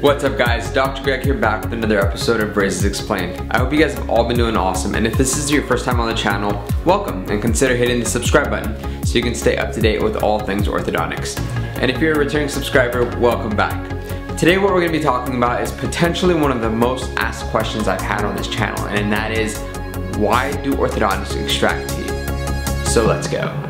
What's up guys, Dr. Greg here back with another episode of Braces Explained. I hope you guys have all been doing awesome and if this is your first time on the channel, welcome and consider hitting the subscribe button so you can stay up to date with all things orthodontics. And if you're a returning subscriber, welcome back. Today what we're going to be talking about is potentially one of the most asked questions I've had on this channel and that is, why do orthodontists extract teeth? So let's go.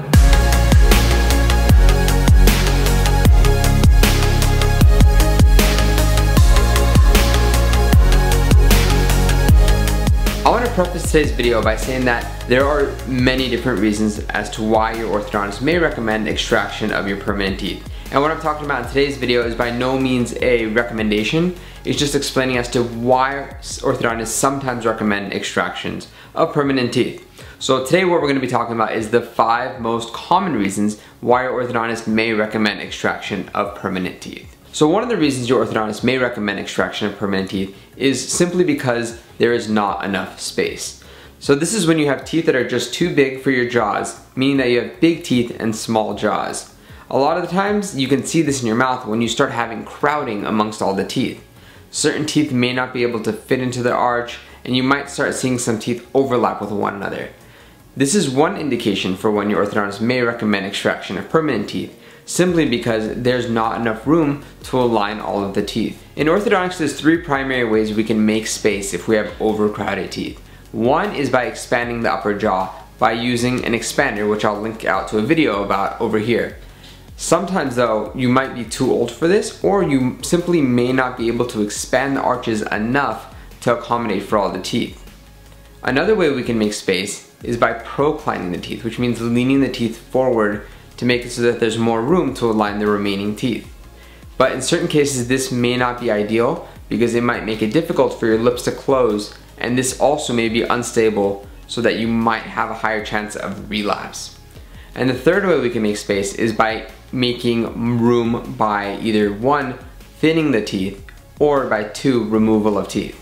Preface today's video by saying that there are many different reasons as to why your orthodontist may recommend extraction of your permanent teeth. And what I'm talking about in today's video is by no means a recommendation, it's just explaining as to why orthodontists sometimes recommend extractions of permanent teeth. So today what we're going to be talking about is the five most common reasons why your orthodontist may recommend extraction of permanent teeth. So one of the reasons your orthodontist may recommend extraction of permanent teeth is simply because there is not enough space. So this is when you have teeth that are just too big for your jaws, meaning that you have big teeth and small jaws. A lot of the times you can see this in your mouth when you start having crowding amongst all the teeth. Certain teeth may not be able to fit into the arch and you might start seeing some teeth overlap with one another. This is one indication for when your orthodontist may recommend extraction of permanent teeth simply because there's not enough room to align all of the teeth. In orthodontics, there's three primary ways we can make space if we have overcrowded teeth. One is by expanding the upper jaw by using an expander, which I'll link out to a video about over here. Sometimes though, you might be too old for this, or you simply may not be able to expand the arches enough to accommodate for all the teeth. Another way we can make space is by proclining the teeth, which means leaning the teeth forward to make it so that there's more room to align the remaining teeth. But in certain cases this may not be ideal because it might make it difficult for your lips to close and this also may be unstable so that you might have a higher chance of relapse. And the third way we can make space is by making room by either one, thinning the teeth, or by two, removal of teeth.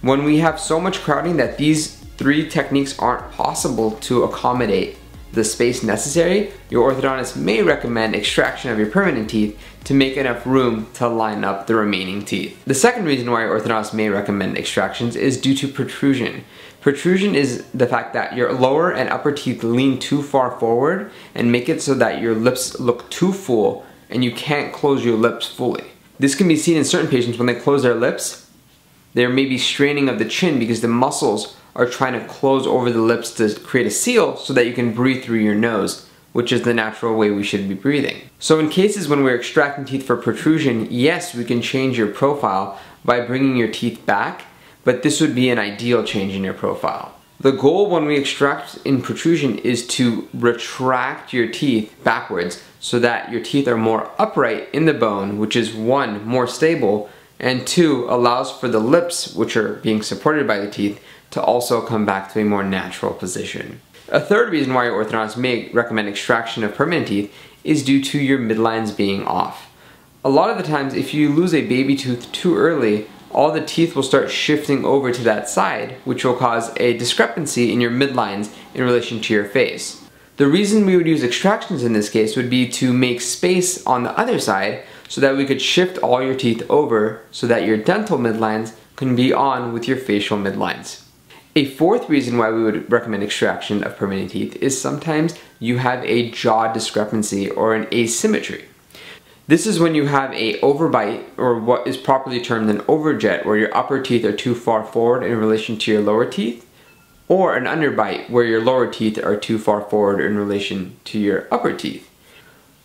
When we have so much crowding that these three techniques aren't possible to accommodate the space necessary, your orthodontist may recommend extraction of your permanent teeth to make enough room to line up the remaining teeth. The second reason why your orthodontist may recommend extractions is due to protrusion. Protrusion is the fact that your lower and upper teeth lean too far forward and make it so that your lips look too full and you can't close your lips fully. This can be seen in certain patients when they close their lips. There may be straining of the chin because the muscles are trying to close over the lips to create a seal so that you can breathe through your nose, which is the natural way we should be breathing. So in cases when we're extracting teeth for protrusion, yes, we can change your profile by bringing your teeth back, but this would be an ideal change in your profile. The goal when we extract in protrusion is to retract your teeth backwards so that your teeth are more upright in the bone, which is one, more stable, and two, allows for the lips, which are being supported by the teeth, to also come back to a more natural position. A third reason why your orthodontist may recommend extraction of permanent teeth is due to your midlines being off. A lot of the times if you lose a baby tooth too early, all the teeth will start shifting over to that side, which will cause a discrepancy in your midlines in relation to your face. The reason we would use extractions in this case would be to make space on the other side so that we could shift all your teeth over so that your dental midlines can be on with your facial midlines. A fourth reason why we would recommend extraction of permanent teeth is sometimes you have a jaw discrepancy or an asymmetry. This is when you have a overbite or what is properly termed an overjet where your upper teeth are too far forward in relation to your lower teeth or an underbite where your lower teeth are too far forward in relation to your upper teeth.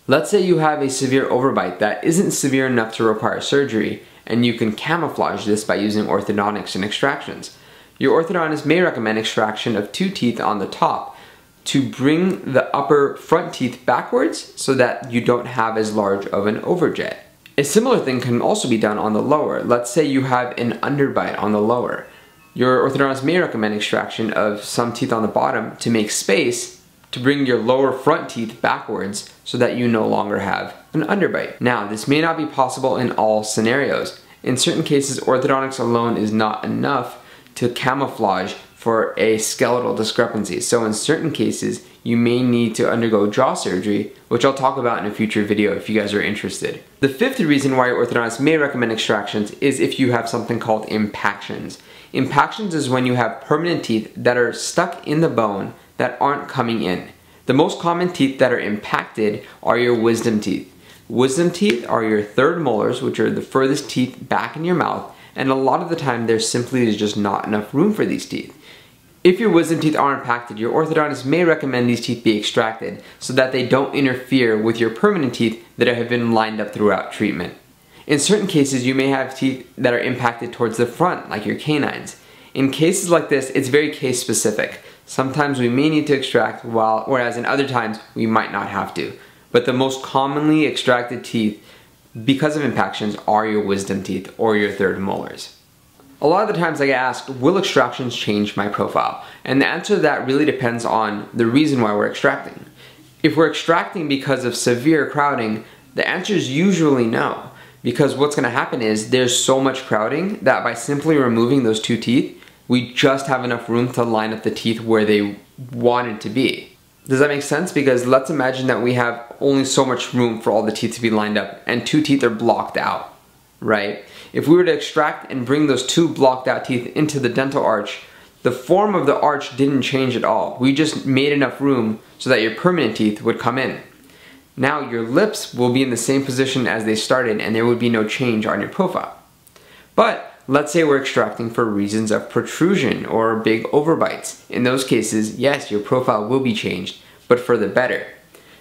Let's say you have a severe overbite that isn't severe enough to require surgery and you can camouflage this by using orthodontics and extractions. Your orthodontist may recommend extraction of two teeth on the top to bring the upper front teeth backwards so that you don't have as large of an overjet. A similar thing can also be done on the lower. Let's say you have an underbite on the lower. Your orthodontist may recommend extraction of some teeth on the bottom to make space to bring your lower front teeth backwards so that you no longer have an underbite. Now, this may not be possible in all scenarios. In certain cases, orthodontics alone is not enough to camouflage for a skeletal discrepancy. So in certain cases, you may need to undergo jaw surgery, which I'll talk about in a future video if you guys are interested. The fifth reason why your orthodontist may recommend extractions is if you have something called impactions. Impactions is when you have permanent teeth that are stuck in the bone that aren't coming in. The most common teeth that are impacted are your wisdom teeth. Wisdom teeth are your third molars, which are the furthest teeth back in your mouth, and a lot of the time there simply is just not enough room for these teeth. If your wisdom teeth are impacted, your orthodontist may recommend these teeth be extracted so that they don't interfere with your permanent teeth that have been lined up throughout treatment. In certain cases, you may have teeth that are impacted towards the front, like your canines. In cases like this, it's very case specific. Sometimes we may need to extract, while, whereas in other times, we might not have to. But the most commonly extracted teeth because of impactions are your wisdom teeth or your third molars. A lot of the times I get asked, will extractions change my profile? And the answer to that really depends on the reason why we're extracting. If we're extracting because of severe crowding, the answer is usually no. Because what's gonna happen is there's so much crowding that by simply removing those two teeth, we just have enough room to line up the teeth where they wanted to be. Does that make sense? Because let's imagine that we have only so much room for all the teeth to be lined up and two teeth are blocked out, right? If we were to extract and bring those two blocked out teeth into the dental arch, the form of the arch didn't change at all. We just made enough room so that your permanent teeth would come in. Now your lips will be in the same position as they started and there would be no change on your profile. But let's say we're extracting for reasons of protrusion or big overbites. In those cases, yes, your profile will be changed, but for the better.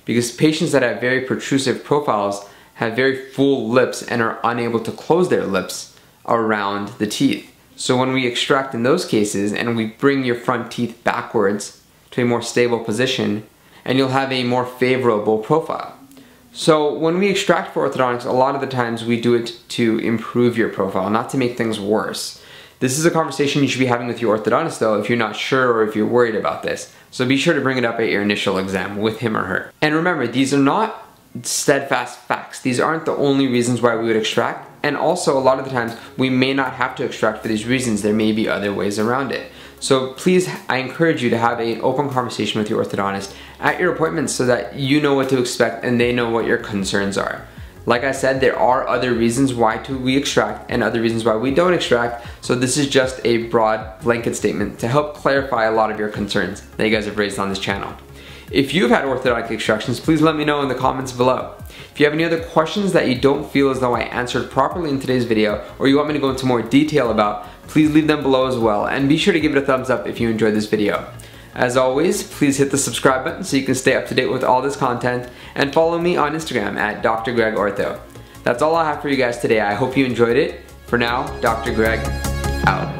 Because patients that have very protrusive profiles have very full lips and are unable to close their lips around the teeth. So when we extract in those cases and we bring your front teeth backwards to a more stable position, and you'll have a more favorable profile. So when we extract for orthodontics, a lot of the times we do it to improve your profile, not to make things worse. This is a conversation you should be having with your orthodontist though if you're not sure or if you're worried about this. So be sure to bring it up at your initial exam with him or her. And remember, these are not steadfast facts. These aren't the only reasons why we would extract. And also, a lot of the times, we may not have to extract for these reasons. There may be other ways around it. So please, I encourage you to have an open conversation with your orthodontist at your appointments so that you know what to expect and they know what your concerns are. Like I said, there are other reasons why to we extract and other reasons why we don't extract. So this is just a broad blanket statement to help clarify a lot of your concerns that you guys have raised on this channel. If you've had orthodontic extractions, please let me know in the comments below. If you have any other questions that you don't feel as though I answered properly in today's video, or you want me to go into more detail about, please leave them below as well, and be sure to give it a thumbs up if you enjoyed this video. As always, please hit the subscribe button so you can stay up to date with all this content, and follow me on Instagram at Dr. Greg Ortho. That's all I have for you guys today. I hope you enjoyed it. For now, Dr. Greg, out.